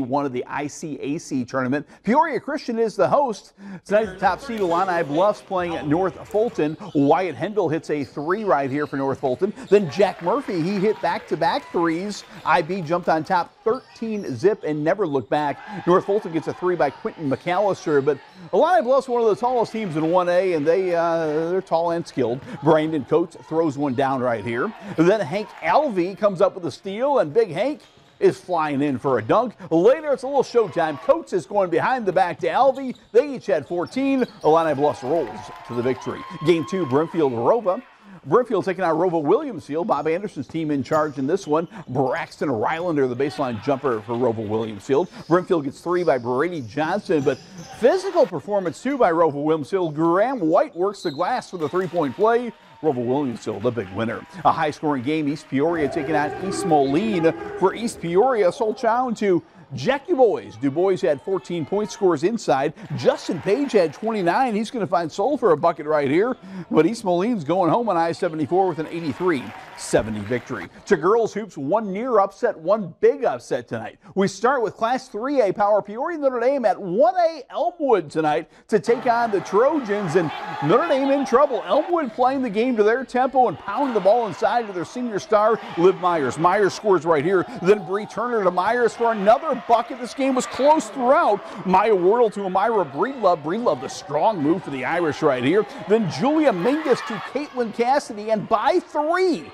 one of the ICAC tournament. Peoria Christian is the host. Tonight, the top seed Illini Bluffs playing North Fulton. Wyatt Hendel hits a three right here for North Fulton. Then Jack Murphy, he hit back-to-back threes. IB jumped on top 13 zip and never looked back. North Fulton gets a three by Quentin McAllister, but Illini Bluffs one of the tallest teams in 1A, and they, uh, they're tall and skilled. Brandon Coates throws one down right here. then Hank Alvey comes up with a steal, and Big Hank is flying in for a dunk. Later, it's a little showtime. Coates is going behind the back to Alvey. They each had 14. Illini Bluffs rolls to the victory. Game two, Brimfield ROWVA. Brimfield taking out ROWVA Williamsfield. Bob Anderson's team in charge in this one. Braxton Rylander, the baseline jumper for ROWVA Williamsfield. Brimfield gets three by Brady Johnson, but physical performance too by ROWVA Williamsfield. Graham White works the glass for the three-point play. ROWVA Williamsfield, the big winner. A high-scoring game, East Peoria taking out East Moline. For East Peoria, Soul Chow to Jack Du Bois. Du Bois had 14 point scores inside. Justin Page had 29. He's going to find Soul for a bucket right here. But East Moline's going home on I-74 with an 83-70 victory. To girls hoops, one near upset, one big upset tonight. We start with Class 3A Power Peoria Notre Dame at 1A Elmwood tonight to take on the Trojans. And Notre Dame in trouble. Elmwood playing the game to their tempo and pounding the ball inside to their senior star, Liv Myers. Myers scores right here. Then Bree Turner to Myers for another bucket. This game was close throughout. Maya Wardle to Amira Breedlove. Breedlove, the strong move for the Irish right here. Then Julia Mingus to Caitlin Cassidy, and by three.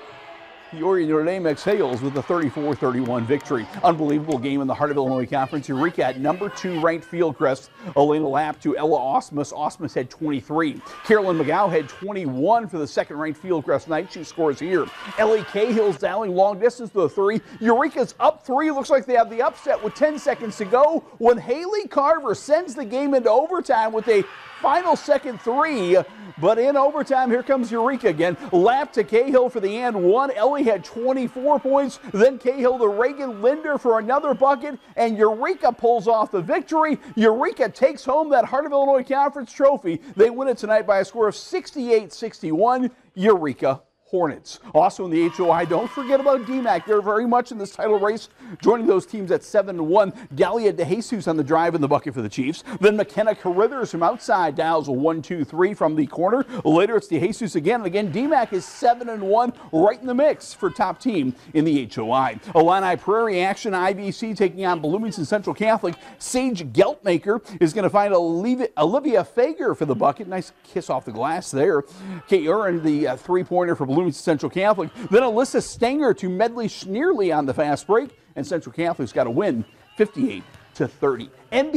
Peoria Notre Dame exhales with a 34-31 victory. Unbelievable game in the Heart of Illinois Conference. Eureka at number two ranked Fieldcrest. Elena Lapp to Ella Osmus. Osmus had 23. Carolyn McGow had 21 for the second ranked Fieldcrest night. She scores here. Ellie Cahill's dialing long distance to the three. Eureka's up three. Looks like they have the upset with 10 seconds to go when Haley Carver sends the game into overtime with a final second three. But in overtime, here comes Eureka again. Lapp to Cahill for the and one. Ellie had 24 points. Then Cahill to Reagan Linder for another bucket. And Eureka pulls off the victory. Eureka takes home that Heart of Illinois Conference trophy. They win it tonight by a score of 68 61. Eureka Hornets. Also in the HOI, don't forget about Dee-Mack. They're very much in this title race, joining those teams at 7 1. Galia DeJesus on the drive in the bucket for the Chiefs. Then McKenna Carruthers from outside dials a 1 2 3 from the corner. Later it's DeJesus again. And again, Dee-Mack is 7 and 1, right in the mix for top team in the HOI. Illini Prairie action, IBC taking on Bloomington Central Catholic. Sage Geltmaker is going to find Olivia Fager for the bucket. Nice kiss off the glass there. Kate Uren, the uh, three pointer for Bloomington. Bloomington Central Catholic. Then Alyssa Stenger to Medley Schneerly on the fast break, and Central Catholic's got a win 58 to 30. NBA